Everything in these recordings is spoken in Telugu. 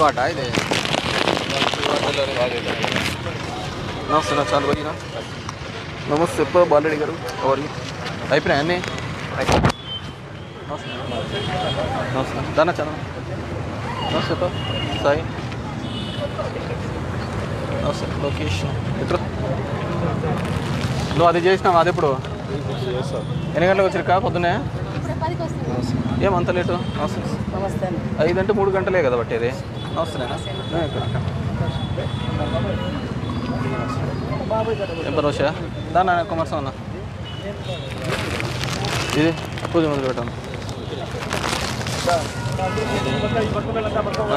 వాట ఇది నమస్తే నా చాలు పోయినా నమస్తే చెప్ప బాలరెడ్డి గారు ఎవరు అయిపోయినాయి అన్నీ నమస్తే నమస్తే దానా చాలా నమస్తే చెప్ప సాయి నమస్తే లోకేష్ ఎక్కడ నువ్వు అది చేసినావు అది ఎప్పుడు ఎన్ని గంటలకు వచ్చిరుకా పొద్దున్నే ఇప్పుడు పదికి వస్తుంది ఏం అంత లేటు నమస్తే నమస్తే ఐదు అంటే మూడు గంటలే కదా పట్టేది నమస్తేనా నేను ఇక్కడ బాబు ఏం పరోష దానా కుమార్సం అన్న ఇది పూజ మొదలు పెట్టాను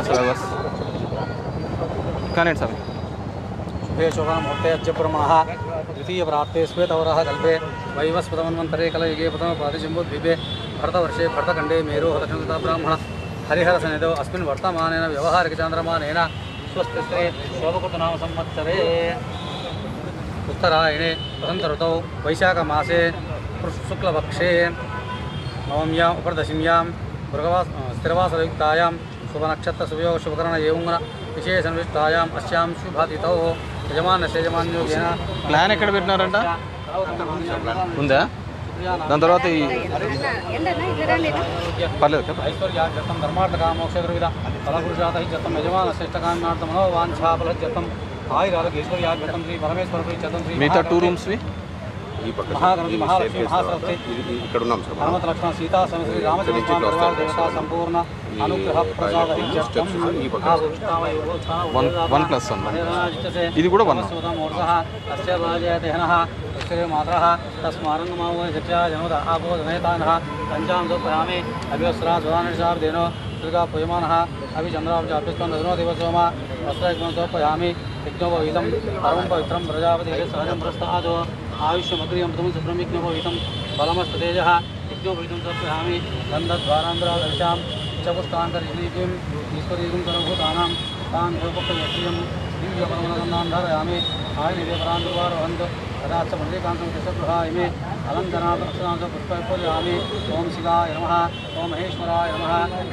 సరే బస్ కానీ సార్ शुभे शोभनमुहूर्ते अद्यपुरमाः द्वितीयप्राप्ते श्वेतवरः कल्पे वैवस्पतमन्वन्तरे कलयुगे प्रथमपादिशम्भुद्वीपे भरतवर्षे भरतखण्डे मेरोः दक्षिणता ब्राह्मण हरिहरसनिधौ अस्मिन् वर्तमानेन व्यवहारिकचान्द्रमानेन स्वस्तिस्त्रे शोभकृतनाम संवत्सरे उत्तरायणे वसन्तऋतौ वैशाखमासे शुक्लपक्षे नवम्याम् उपरदशिम्यां मृगवास स्थिरवासरयुक्तायां शुभनक्षत्रसुभयोग शुभकरण एवं विशेषनिष्ठायाम् अस्यां शुभतिथौ యజమానస్య యజమాన్యోగేన ప్లాన్ ఎక్కడ పెట్టినారంట ఉందా దాని తర్వాత ఈ ఎండనా ఇక్కడ రండి పర్లేదు కదా ఐశ్వర్యార్థం ధర్మార్థకామోక్షద్రవిద ఫలపురుషాత జతం యజమానస్య ఇష్టకామ్యార్థం మనోవాంఛాఫలజతం ఆయురారోగ్యేశ్వర్యార్థం శ్రీ పరమేశ్వర ప్రీత్యర్థం శ్రీ మిగతా టూ రూమ్స్వి మహాగణపతి మహాలక్ష్మి మహాసరస్వతి ఇక్కడ ఉన్నాం సార్ మనం. హనుమత లక్ష్మణ సీతా సమయ శ్రీ రామచంద్ర స్వామి పరివార దేవతా సంపూర్ణ అనుగ్రహ ప్రసాద వన్ వన్ ప్లస్ వన్ ఇది కూడా వన్ श्रीमातः तस्मारङ्गमावो शिक्षा जनोद आभो धनेतानः पञ्चां सुप्रामे दिनो दुर्गा पूयमानः अभी नदनो दिवस वस्त्रयज्ञोपयामि यज्ञोपवीतं परमं पवित्रं प्रजापति सहज प्रस्तादो आयुष्यमग्रियं प्रथमं सुप्रं यज्ञोपवीतं बलमस्ततेजः यज्ञोपवीतं समर्पयामि गन्धद्वारान्तरादर्शां च पुष्टान्तर्जलीकिं ईश्वरीकं सर्वभूतानां ఈశ్వరీకం సర్వభూతానాం తాన్ భూపక్తయశ్రియం దివ్యపరమగంధాన్ ధారయామి ఆయనిదే పరాంధ్రవారవంతు తదాచ పుండరీకాంతం దశగృహాయిమే అలంకనాథ పుష్పూజయామి ఓం శివాయ నమ ఓం మహేశ్వరాయ నమ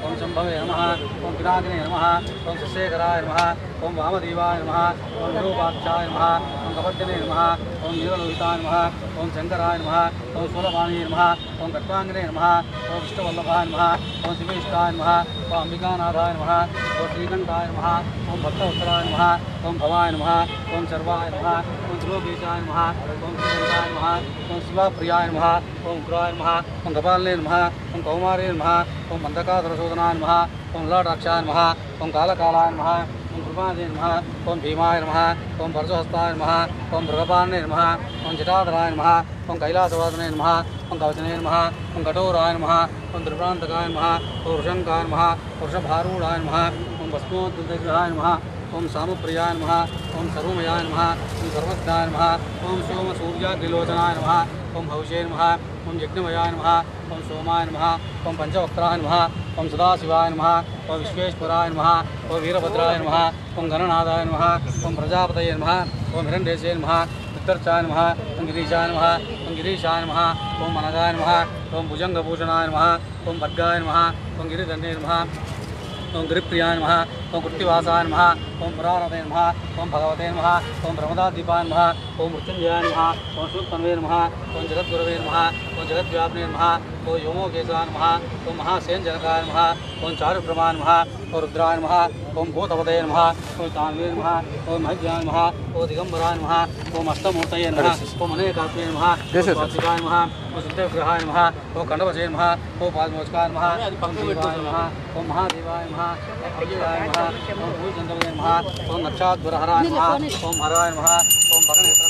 ఓం శంభవే నమ ఓం పినాకినే నమ ఓం శశేఖరాయ నమ ఓం వామదేవాయ నమ ఓం విరూపాక్షాయ నమ ఓం కపర్జనే నమ ఓం నీలలోహితాయ నమ ఓం శంకరాయ నమ ఓం శూలపాణి నమ ఓం కట్వాంగినే నమ ఓం విష్ణువల్లభాయ నమ ओम शिवेष्ठाय नमः ओम अम्बिकानाथाय नमः ओम श्रीकंठाय नमः ओम भक्तवत्सलाय नमः ओम भवाय नम ओं सर्वाय नम ओं श्रोकेशा नम ओं श्रीकंठाय नम ओं शिवाप्रियाय नम ओं उग्राय नम ओं कपालने नम ओं कौमारे नम ओं मंदकाधरशोधनाय नम ओं लाडाक्षाय नम ओं कालकालाय नम कुर्मादे नमः ओम भीमाय नमः ओम भरसहस्ताय नमः ओम भृगपाने नमः ओम जटाधराय नमः ओम कैलासवादने नमः ओम कवचने नमः ओम कठोराय नमः ओम त्रिप्रांतकाय नमः ओम वृषंकाय नमः वृषभारूढ़ाय नमः ओम भस्मोद्रग्रहाय नमः ओम सामप्रियाय नमः ओम सर्वमयाय नमः ओम सर्वज्ञाय नमः ओम सोम सूर्याग्निलोचनाय नमः ओम भविष्य नम ओम यज्ञमयाय नम ओम सोमाय नम ओम पंचवक्त्राय नम ओम सदाशिवाय नम ओम विश्वेश्वराय नम ओम वीरभद्राय नम ओम गणनाथाय नम ओम प्रजापत नम ओम हिरण्येशय नम उत्तरचा नम ओम गिरीशा नम ओम गिरीशा नम ओम अनगाय नम ओम भुजंगभूषणाय नम ओम भद्गाय नम ओम गिरीदंडे नम ओं गृहप्रिया नम ओं कृत्तिवासा नम ओं पुरारवे नम ओं भगवते नम ओं प्रमदादीपा नम ओं मृत्युंजया नम ओं शुक्तन्वे नम ओं जगद्गुरव नम ओं जगद्व्यापने नम तो यमो केशान महा ओम महासेन जनकाय महा ओम चारु प्रमाण महा और रुद्राय महा ओम भूतपतय महा ओम तानवीर महा ओम महज्ञान महा ओ दिगंबराय महा ओम अष्टमूर्तये महा ओम अनेकात्मय महा स्वातिकाय महा ओम सिद्धग्रहाय महा ओम खंडवचय महा ओम पादमोचकार महा ओम देवाय महा ओम महादेवाय महा ओम अव्ययाय महा ओम भूचंद्रवय महा ओम नक्षाद्वरहराय महा ओम हराय महा ओम भगनेत्र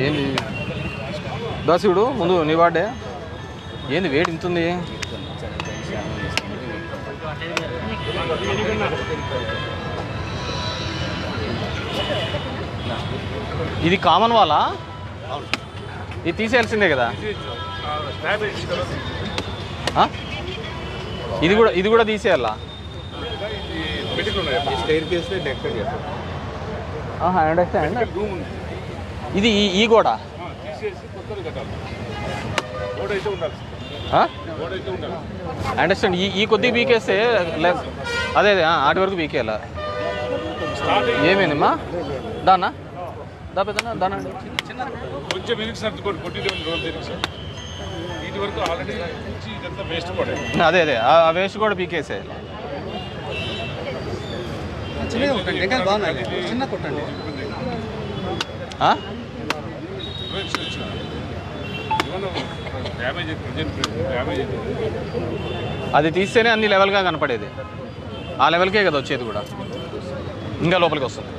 ఏంది? దాసుడు ముందు నీ వాడే ఏంది వేడి ఇంత ఉంది? ఇది కామన్ వాళ్ళా ఇది తీసేయాల్సిందే కదా? ఇది కూడా ఇది కూడా తీసేయాలా? అండర్స్టాండ్ ఇది ఈ గోడ? అండర్స్టాండ్ ఈ ఈ కొద్దిగా బీకేస్తే అదే అదే ఆటి వరకు బీకేయాల ఏమైందమ్మా? దానా? దా పెద్దనా దానా? కొంచెం వెనక్కి సర్దుకోండి కొట్టి రెండు రోజులు వెనక్కి సార్ ఇది వరకు ఆల్రెడీ నుంచి ఇదంతా వేస్ట్ పడే. అదే అదే ఆ వేస్ట్ కూడా బీకేసే చిన్నగా కొట్టండి ఇంకా బాగున్నాయి చిన్న కొట్టండి. ఆ? ఏమన్నా డ్యామేజ్ ప్రజెంట్ డ్యామేజ్ అది తీస్తేనే అన్ని లెవెల్గా కనపడేది. ఆ లెవెల్కే కదా వచ్చేది కూడా. ఇంకా లోపలికి వస్తుంది.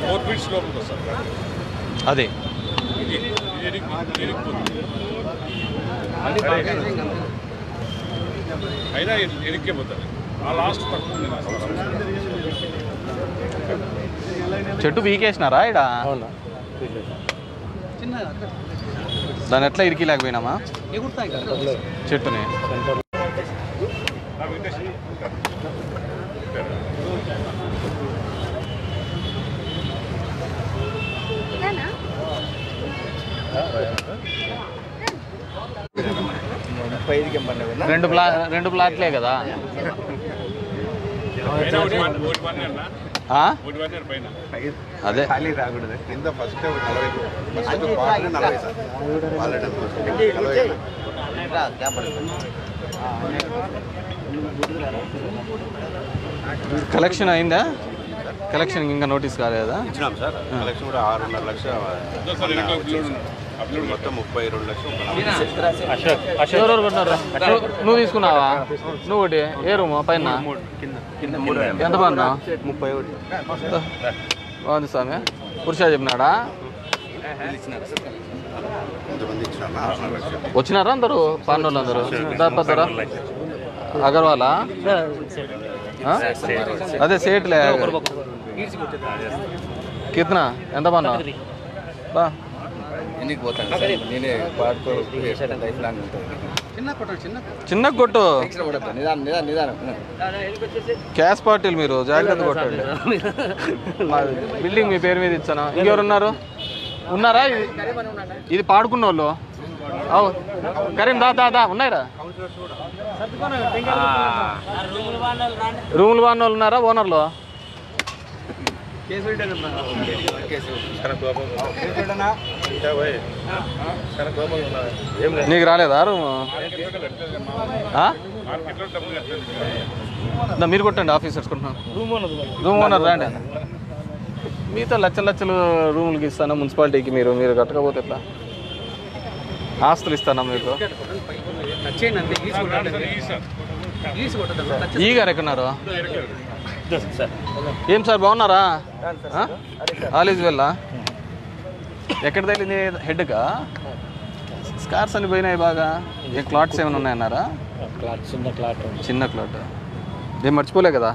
ఫోర్ ఫీట్స్ లోపలికి వస్తారు అదే. అయినా ఎరిక్కే పోతుంది ఆ లాస్ట్ తక్కువ చెట్టు బీకేసినారా ఇడ దాన్ని ఎట్లా ఇరికి లేకపోయినామా చెట్టుని. నా వెంకటేష్ ఇదేనా రెండు ప్లా రెండు ప్లాట్లే కదా పైన ఒకటి వన్ ఒకటి వన్ అన్న ఆ? ఒకటి వన్ అన్న పైన అదే. ఖాళీ రాకూడదు. కింద ఫస్ట్ నలభై ఫస్ట్ కలెక్షన్ అయిందా? కలెక్షన్ ఇంకా నోటీస్ కాలేదా? ఇచ్చినాం సార్. కలెక్షన్ కూడా ఆరున్నర లక్షలు మొత్తం ముప్పై రెండు లక్షలు నువ్వు- తీసుకున్నావా? నువ్వు ఒకటి ఏ రూమ్? పైన? ఎంత పన్నా ముప్పై ఒకటి. బాగుంది స్వామి. పురుషా చెప్పినాడా? వచ్చినారా అందరూ? పాండవులు అందరూ? దాపతారా అగర్వాలా? అదే సేట్లే. కితనా ఎంత పన్నా? బా. ఎన్నికి పోతాను సార్. నేనే లైఫ్ లాంగ్ ఉంటుంది చిన్న కొట్టండి చిన్న చిన్న కొట్టు? నిదానం నిదానం నిదానం. క్యాష్ పార్టీలు మీరు జాగ్రత్త కొట్టండి. మా బిల్డింగ్ మీ పేరు మీద ఇచ్చాను. ఇంకెవరు ఉన్నారు? ఉన్నారా? ఇది ఇది పాడుకున్న వాళ్ళు అవు. కరీం దా దా దా ఉన్నాయిరా? రూములు వాడిన వాళ్ళు ఉన్నారా? ఓనర్లు? నీకు రాలేదా రూము? మీరు కొట్టండి ఆఫీసర్స్ రూమ్ ఓనర్ రండి. మీతో లచ్చలు లచ్చలు రూములకి ఇస్తాను? మున్సిపాలిటీకి మీరు? మీరు కట్టకపోతే ఎట్లా? ఆస్తులు ఇస్తానా మీకు? నచ్చేయండి అంతే. ఈసి కొట్టండి. ఈ సార్ ఈసి కొట్టండి. ఈ గారు ఎక్కడున్నారు? ఏం సార్ బాగున్నారా? ఆల్ ఈజ్ వెల్లా ఎక్కడ తగిలింది? హెడ్కా స్కార్స్ అని పోయినాయి బాగా. ఏ క్లాట్స్ ఏమైనా ఉన్నాయన్నారా? చిన్న క్లాట్ ఏం మర్చిపోలే కదా.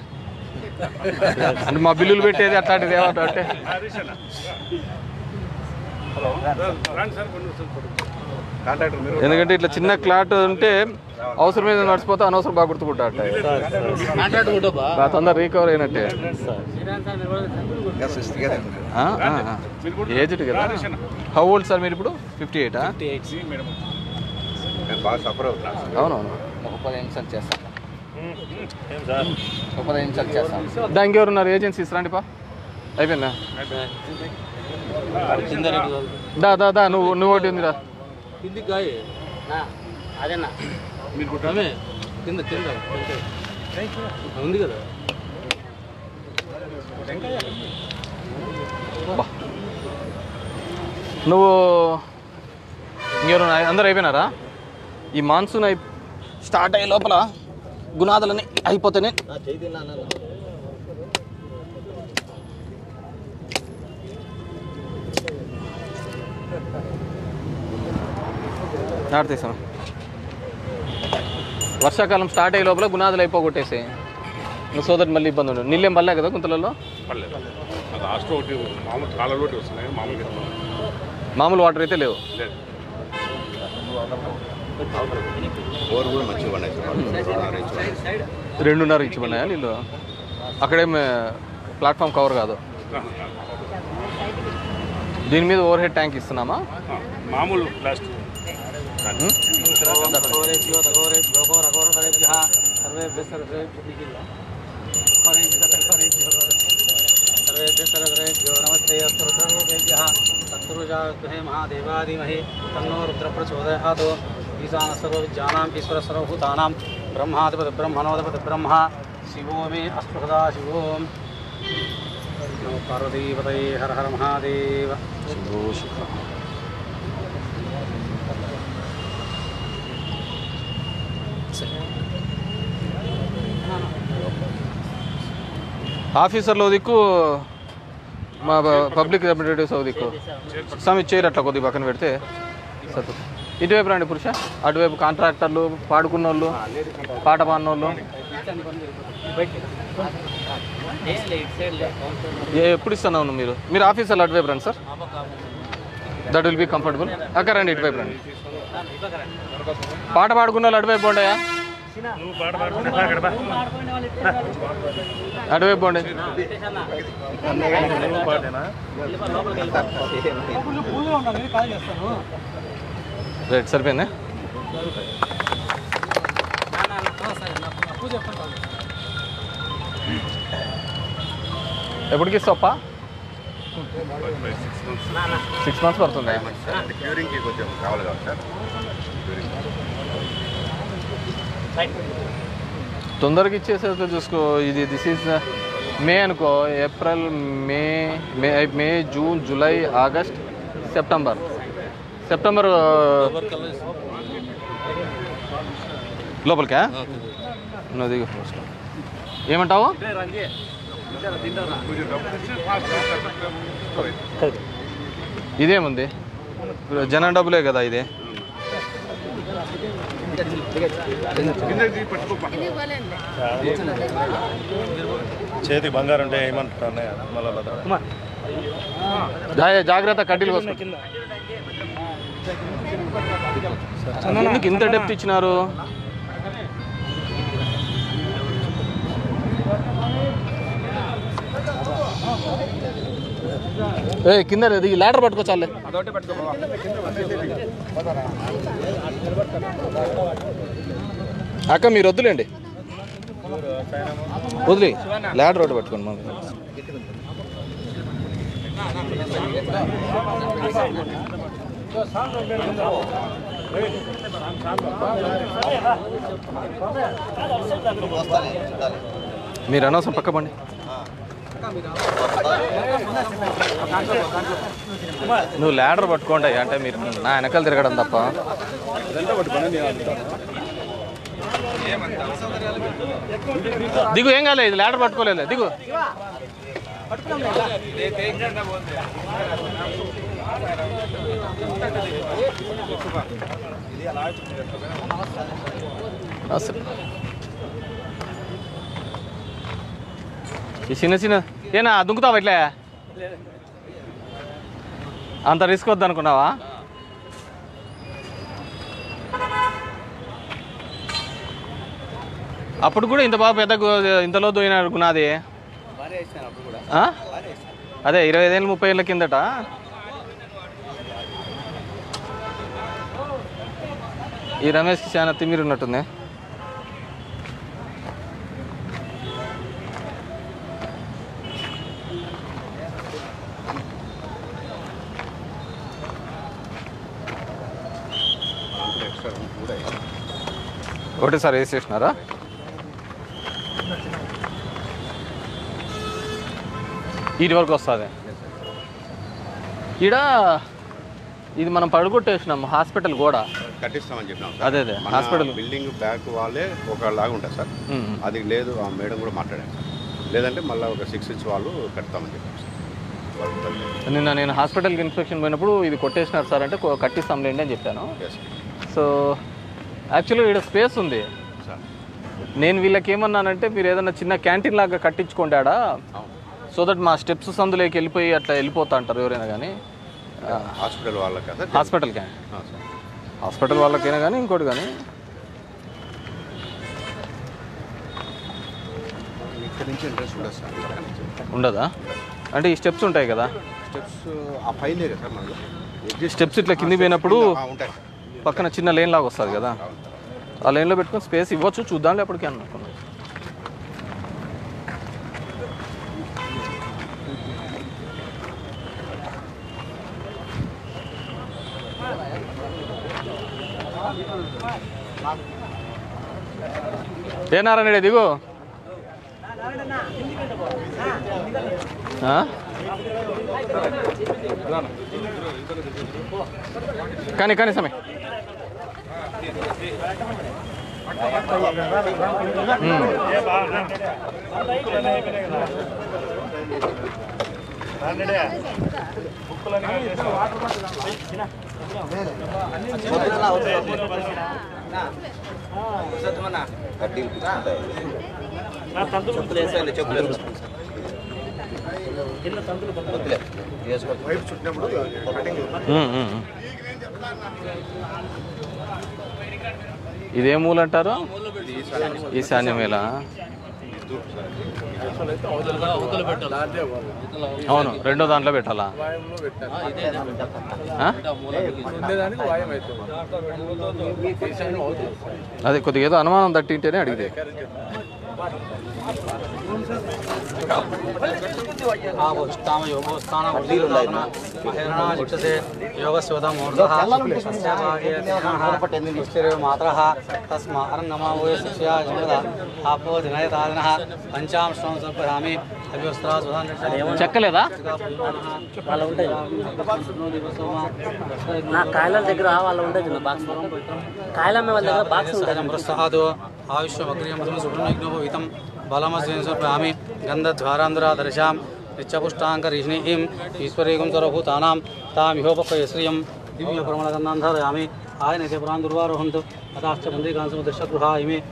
అంటే మా బిల్లులు పెట్టేది అట్లాంటిది ఏమంటా ఎందుకంటే ఇట్లా చిన్న క్లాట్ ఉంటే అవసరం మీద నడిచిపోతే అనవసరం బాగా గుర్తుకుంటా తొందర రీకవర్ అయినట్టే. ఏజ్డ్ కదా? హౌ ఓల్డ్ సార్ మీరు ఇప్పుడు? ఫిఫ్టీ ఎయిటా అవునవును. ఒక పది నిమిషాలు చేస్తాను ఒక పది నిమిషాలు చేస్తాను దా ఇంకెవరు ఉన్నారు ఏజెన్సీస్ రండి పా. అయిపోయిందా? దా దా దా నువ్వు నువ్వు ఒకటి ఉందిరా. కింది గాయ. అదేనా? మీరు కుట్టామే? కింద కింద ఉంది కదా. నువ్వు ఇంకెవరు? అందరూ అయిపోయినారా? ఈ మాన్సూన్ అయి స్టార్ట్ అయ్యే లోపల గుణాదులని అయిపోతేనే ఆడతీసాను వర్షాకాలం స్టార్ట్ అయ్యే లోపల గునాదులు అయిపోగొట్టేసి ఇంకా సోదరు మళ్ళీ ఇబ్బంది ఉండదు. నీళ్ళేం పడలే కదా గుంతలలో? మామూలు వాటర్ అయితే లేవు. రెండున్నర ఇంచు ఉన్నాయా నీళ్ళు? అక్కడేం ప్లాట్ఫామ్ కవర్ కాదు. దీని మీద ఓవర్ హెడ్ ట్యాంక్ ఇస్తున్నామా? మామూలు ప్లాస్టిక్. नमस्ते अस्तुरुद्रेभ्यः अस्तुरुजाग्रहे महादेवादिमहे तन्नो रुद्रप्रचोदयात् ईशान सर्वविद्यानाम् ईश्वर सर्वभूतानां ब्रह्माधिपतिब्रह्मणोधिपतिब्रह्म शिवो मे अस्तुहृदा शिवो पार्वतीपतये हर हर महादेव। शिवो शुक्र ఆఫీసర్లో దిక్కు మా పబ్లిక్ రిప్రజెంటేటివ్స్ దిక్కు. స్వామి చేయరు అట్లా కొద్దిగా పక్కన పెడితే సత్తు ఇటువైపు రండి పురుష అటువైపు కాంట్రాక్టర్లు పాడుకున్న వాళ్ళు పాట పాడినోళ్ళు. ఏ ఎప్పుడు ఇస్తున్నావు నువ్వు మీరు? మీరు ఆఫీసర్లు అటువైపు రండి sir. That will be comfortable అక్కడ రండి ఇటువైపు రండి. పాట పాడుకున్న వాళ్ళు అటువైపు ఉండయా అటువైపు పోండి. రైట్ సరిపోయింది. ఎప్పటికి ఇస్తావప్పా సిక్స్ మంత్స్ పడుతుంది. అంటే క్యూరింగ్కి కొంచెం కావాలి కదా సార్? క్యూరింగ్ తొందరగా ఇచ్చేసేది చూసుకో ఇది దిస్ ఈజ్ మే అనుకో April May May May June July August September September లోపలికా? నువ్వు దిగు ఫస్ట్ ఏమంటావు? ఇదేముంది? జనం డబ్బులే కదా ఇది. చేతి బంగారం అంటే మళ్ళా జా- జాగ్రత్త కడ్డీలు ఎందుకు ఇంత డెప్త్ ఇచ్చినారు? ఏ కింద ఇది లాడర్ పట్టుకో చాలే. అక్క మీరు వద్దులేండి. వదిలే లాడర్ ఒకటి పట్టుకోండి మనం మీరు అనవసరం పక్క పండి. నువ్వు ల్యాడర్ పట్టుకోండి అంటే మీరు నా వెనకాల తిరగడం తప్ప. దిగు ఏం కాలేదు ఇది ల్యాడర్ పట్టుకోలేదు దిగు. అసలు. ఈ చిన్న చిన్న ఏనా దుంకుతావా ఇట్లే? అంత రిస్క్ వద్దు అనుకున్నావా? అప్పుడు కూడా ఇంత బాగా పెద్ద ఇంతలో దోయిన గుణాది అదే ఇరవై ఐదేళ్ళు ముప్పై ఏళ్ళ కిందట. ఈ రమేష్కి చాలా తిమ్మిరి ఉన్నట్టుంది ఒకటేసారి వేసేసినారా ఇటు వరకు వస్తుంది. ఈడ ఇది మనం పడగొట్టేసినాం హాస్పిటల్ కూడా కట్టిస్తామని చెప్పినాం అదే అదే హాస్పిటల్. బిల్డింగ్ బ్యాక్ వాళ్ళే ఒకలాగా ఉంటుంది సార్. అది లేదు ఆ మేడం కూడా మాట్లాడాను సార్ లేదంటే మళ్ళీ ఒక సిక్స్ ఇంచ్ వాళ్ళు కడతామని వాళ్ళు నిన్న నేను హాస్పిటల్కి ఇన్స్పెక్షన్ పోయినప్పుడు ఇది కొట్టేసినారు సార్ అంటే కట్టిస్తాంలేండి అని చెప్పాను. సో యాక్చువల్గా ఇక్కడ స్పేస్ ఉంది. నేను వీళ్ళకి ఏమన్నానంటే మీరు ఏదైనా చిన్న క్యాంటీన్ లాగా కట్టించుకోండి ఆడ సో దట్ మా స్టెప్స్ సందులోకి వెళ్ళిపోయి అట్లా వెళ్ళిపోతా అంటారు ఎవరైనా కానీ హాస్పిటల్ వాళ్ళకి ఆ, సార్. హాస్పిటల్ వాళ్ళకైనా కానీ ఇంకోటి కానీ ఉండదు అంటే ఈ స్టెప్స్ ఉంటాయి కదా? స్టెప్స్ ఆ పైన స్టెప్స్ ఇట్లా కింది పోయినప్పుడు ఉంటాయి పక్కన చిన్న లేన్ లాగా వస్తుంది కదా. ఆ లైన్లో పెట్టుకొని స్పేస్ ఇవ్వచ్చు చూద్దాంలే అప్పటికి అనుకున్నాను ఏ నారాయణ దిగు. ఆ? కానీ కానీ సమయం వైపు చుట్టినప్పుడు ఇదే మూలు అంటారు? ఈశాన్యమేలా అవును రెండో దాంట్లో పెట్టాలా? అదే కొద్దిగా ఏదో అనుమానం తట్టింటేనే అడిగితే. ಹಾಗೂ ತಾಮ ಯೋಗೋಸ್ಥಾನ ಉದ್ದೀರ್ಣಾಲಿಪ್ಸತೆ ಯೋಗಸ್ವತ ಮೂರ್ಧಃ ಸಸ್ಯಭಾಗೆ ಪುಷ್ಟಿರೇವ ಮಾತರಃ ತಸ್ಮಾ ಅರಂಗಮಾವೋಯ ಶಿಷ್ಯಾ ಜೀವದ ಆಪೋ ದಿನಯತಾದಿನಃ ಪಂಚಾಂಶಂ ಸಂಪ್ರಾಮಿ చెక్కలేదా? అలా ఉంటాయి నా కాయల దగ్గర వాళ్ళ ఉండదు బాక్స్ కాయల వాళ్ళ దగ్గర బాక్స్ ఉంటుంది సుబ్రహ్మజ్ఞోపవితం బలమస్యం సమర్పయామి గంధద్వారాంధ్రాదర్శాం నిత్యపుష్టాంకరిష్ణీం ఈశ్వరీకం దివ్యపరమళగంధాంధారయామి ఆయన ఇమే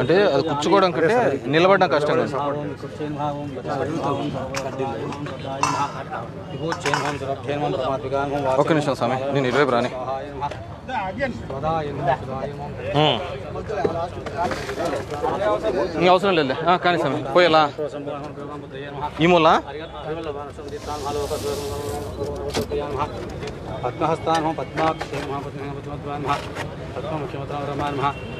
అంటే అది కూర్చోవడం కంటే నిలబడడం కష్టం కదా. ఒక్క నిమిషం స్వామి నేను ఇటువైపు రాని. ఇంకా అవసరం లేదు కానీ స్వామి పోయేలా? ఈ మూల? పద్మహస్తాన్ పద్మాక్షేమ పద్మ ముఖ్యమంత్రి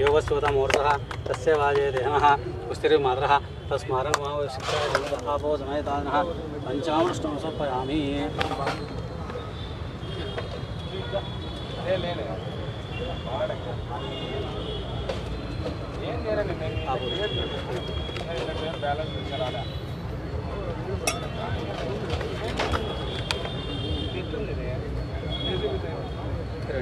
యోగస్వత ముహూర్తः తస్య వాజే దేహనः కుస్థిరి మాతరः తస్మారం ఆపో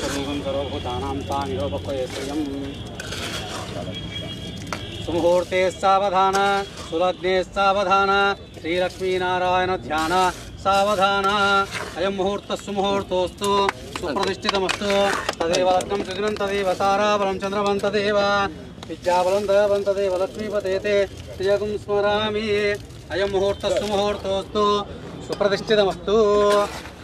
సర్వభూతానాం తామిరోపక్వయం సుముహూర్తే సావధాన సులగ్నే సావధాన శ్రీలక్ష్మీనారాయణ ధ్యాన సావధాన అయం ముహూర్త సుముహూర్తోస్తు సుప్రతిష్ఠితమస్తు తదేవ లగ్నం సుదినం తదేవ తారాబలం చంద్రమం తదేవ విద్యాబలం దయబలం తదేవ లక్ష్మీపతేతే శ్రియగుం స్మరామి అయం ముహూర్త సుముహూర్తోస్తు సుప్రతిష్ఠితమస్తు పోయి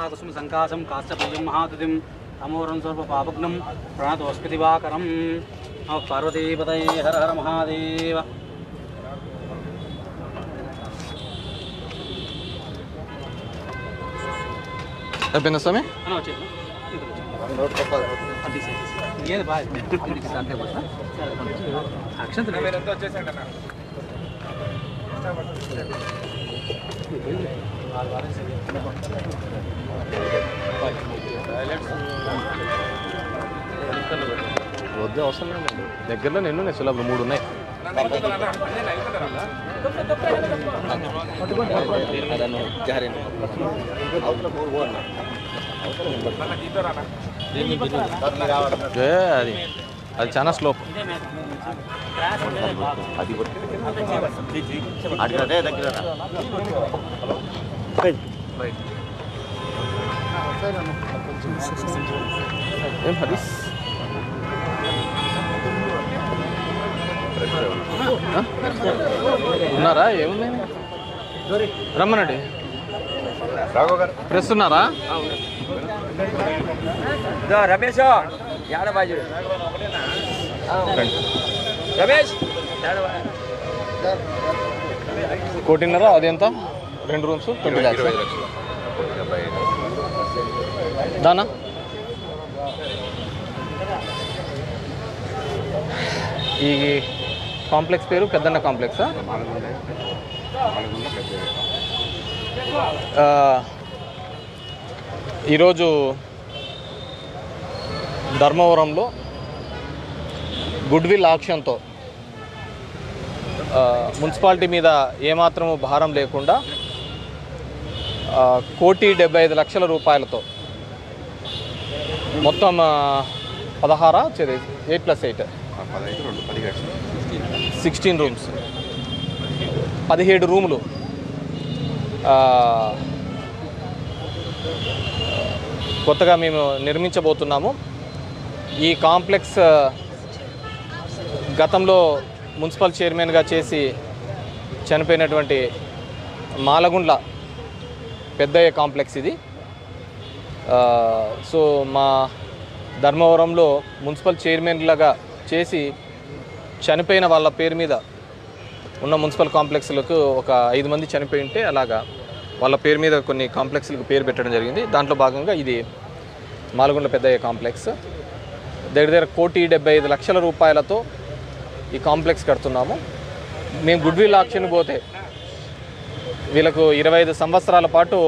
पाकस्म सङ्कासं काश्चपीयं महादुतिं तमोरं सर्वपापग्नं प्रणतोस्पतिवाकरं नमः पार्वतीपतये हर हर महादेव ಸ್ವಾಮಿ ಅಕ್ಷಂತ వద్దు అవసరం లేదండి. దగ్గరలో నేను సులభ మూడు ఉన్నాయి. అది అది చాలా స్లోప్ ఏం హరీష్? ఉన్నారా? ఏముంది? రమ్మనండి. రాఘవ గారు ప్రెస్ ఉన్నారా రమేష్. యాడ బాజు? రండి. రమేష్. కోటిన్నర అది ఎంత? రెండు రూమ్స్ ట్వంటీ ల్యాక్స్ ఇరవై ఐదు లక్షలు డెబ్బై ఐదు దానా ఈ కాంప్లెక్స్ పేరు పెద్దన్న కాంప్లెక్సా? ఈరోజు ధర్మవరంలో గుడ్విల్ ఆక్షన్తో మున్సిపాలిటీ మీద ఏమాత్రము భారం లేకుండా కోటి డెబ్బై ఐదు లక్షల రూపాయలతో మొత్తం పదహారా eight plus eight. Sixteen rooms పదిహేడు రూములు. కొత్తగా మేము నిర్మించబోతున్నాము. ఈ కాంప్లెక్స్ గతంలో మున్సిపల్ చైర్మన్గా చేసి చనిపోయినటువంటి మాలగుండ్ల పెద్దయ్య కాంప్లెక్స్ ఇది. సో మా ధర్మవరంలో మున్సిపల్ చైర్మన్లాగా చేసి చనిపోయిన వాళ్ళ పేరు మీద ఉన్న మున్సిపల్ కాంప్లెక్స్లకు ఒక ఐదు మంది చనిపోయి ఉంటే అలాగా వాళ్ళ పేరు మీద కొన్ని కాంప్లెక్స్లకు పేరు పెట్టడం జరిగింది. దాంట్లో భాగంగా ఇది మాలగుండ్ల పెద్దయ్య కాంప్లెక్స్. దగ్గర దగ్గర కోటి డెబ్బై ఐదు లక్షల రూపాయలతో ఈ కాంప్లెక్స్ కడుతున్నాము. మేము గుడ్ విల్ ఆక్షన్ పోతే వీళ్ళకు ఇరవై ఐదు సంవత్సరాల పాటు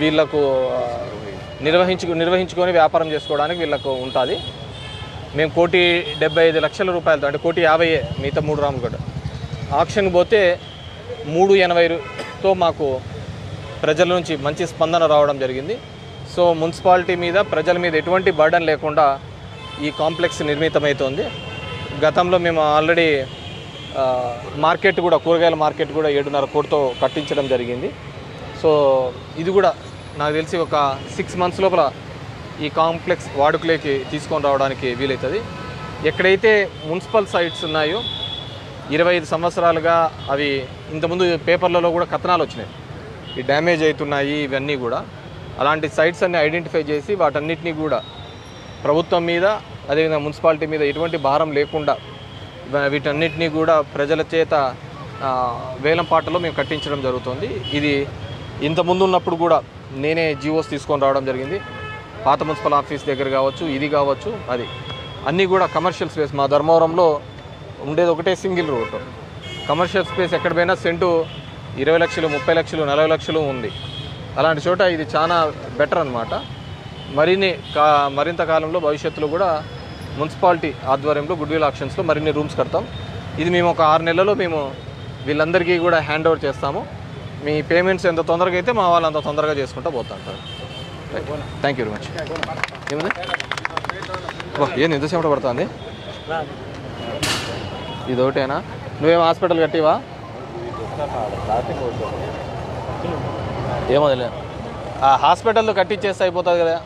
వీళ్ళకు నిర్వహించు నిర్వహించుకొని వ్యాపారం చేసుకోవడానికి వీళ్ళకు ఉంటుంది. మేము కోటి డెబ్బై ఐదు లక్షల రూపాయలతో అంటే కోటి యాభై మిగతా మూడు రాములు కూడా ఆక్షన్ పోతే మూడు ఎనభైతో మాకు ప్రజల నుంచి మంచి స్పందన రావడం జరిగింది. సో మున్సిపాలిటీ మీద ప్రజల మీద ఎటువంటి బర్డన్ లేకుండా ఈ కాంప్లెక్స్ నిర్మితమవుతోంది గతంలో మేము ఆల్రెడీ మార్కెట్ కూడా కూరగాయల మార్కెట్ కూడా ఏడున్నర కోటితో కట్టించడం జరిగింది. సో ఇది కూడా నాకు తెలిసి ఒక సిక్స్ మంత్స్ లోపల ఈ కాంప్లెక్స్ వాడుకలోకి తీసుకొని రావడానికి వీలవుతుంది ఎక్కడైతే మున్సిపల్ సైట్స్ ఉన్నాయో ఇరవై ఐదు సంవత్సరాలుగా అవి ఇంతకుముందు పేపర్లలో కూడా కథనాలు వచ్చినాయి. ఈ డ్యామేజ్ అవుతున్నాయి ఇవన్నీ కూడా. అలాంటి సైట్స్ అన్ని ఐడెంటిఫై చేసి వాటన్నిటినీ కూడా ప్రభుత్వం మీద అదేవిధంగా మున్సిపాలిటీ మీద ఎటువంటి భారం లేకుండా వీటన్నిటినీ కూడా ప్రజల చేత వేలం పాటలో మేము కట్టించడం జరుగుతుంది. ఇది ఇంత ముందు ఉన్నప్పుడు కూడా నేనే జీవోస్ తీసుకొని రావడం జరిగింది. పాత మున్సిపల్ ఆఫీస్ దగ్గర కావచ్చు ఇది కావచ్చు అది. అన్నీ కూడా కమర్షియల్ స్పేస్. మా ధర్మవరంలో ఉండేది ఒకటే సింగిల్ రోడ్. కమర్షియల్ స్పేస్ ఎక్కడ పోయినా సెంటు ఇరవై లక్షలు ముప్పై లక్షలు నలభై లక్షలు ఉంది. అలాంటి చోట ఇది చాలా బెటర్ అనమాట మరిన్ని కా మరింత కాలంలో భవిష్యత్తులో కూడా మున్సిపాలిటీ ఆధ్వర్యంలో గుడ్విల్ ఆప్షన్స్లో మరిన్ని రూమ్స్ కడతాం. ఇది మేము ఒక ఆరు నెలల్లో మేము వీళ్ళందరికీ కూడా హ్యాండ్ ఓవర్ చేస్తాము. మీ పేమెంట్స్ ఎంత తొందరగా అయితే మా వాళ్ళు అంత తొందరగా చేసుకుంటూ పోతాం sir thank you very much ఏముంది? వా, ఏంది ఎంతసేపటి పడుతుంది? ఇది ఒకటేనా నువ్వేం హాస్పిటల్ కట్టివా? ఏమో తెలియదు ఆ హాస్పిటల్లో కట్టించేస్తే అయిపోతుంది కదా.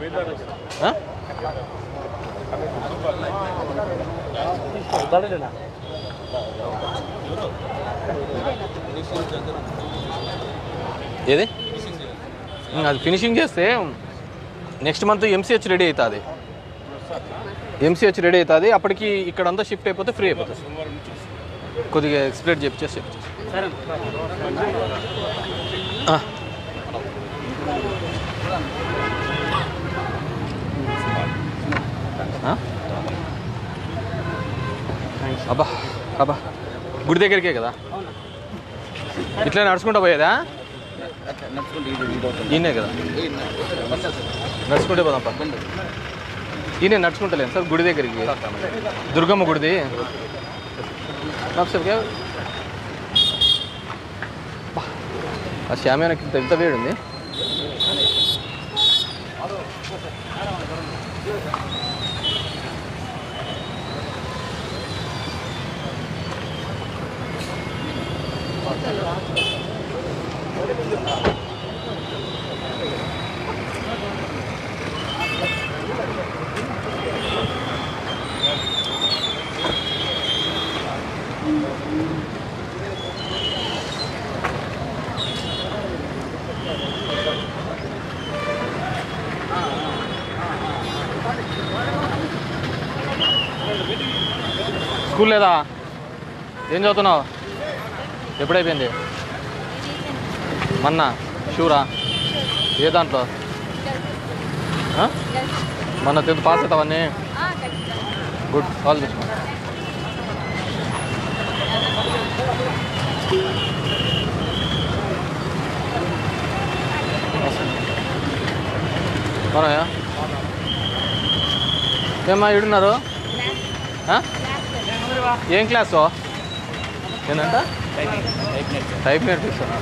ఏది? అది ఫినిషింగ్ చేస్తే నెక్స్ట్ మంత్ ఎంసీహెచ్ రెడీ అవుతుంది ఎంసీహెచ్ రెడీ అవుతుంది అప్పటికి ఇక్కడంతా షిఫ్ట్ అయిపోతే ఫ్రీ అయిపోతుంది. కొద్దిగా ఎక్స్ప్లెయిన్ చెప్పేసి చేసి ఆ. అబ్బా అబ్బా. గుడి దగ్గరికే కదా? ఇట్లా నడుచుకుంటా పోయేదా? ఈయనే కదా? నడుచుకుంటే పోదాం పక్క ఈయన నడుచుకుంటలేను సార్ గుడి దగ్గరికి. దుర్గమ్మ గుడిది. ఒకసారి ఆ శ్యామేనకి ఇంత ఎంత వేడి ఉంది స్కూల్ లేదా? ఏం చదువుతున్నావు? ఎప్పుడైపోయింది? మొన్న షూరా? ఏ దాంట్లో? మొన్న టెన్త్ పాస్ అవుతావన్నీ గుడ్ ఆల్ దిస్ మనయా ఏమ్మా ఇడున్నారు? ఏం క్లాసు? ఏంటంట టైప్ నేర్పిస్తున్నా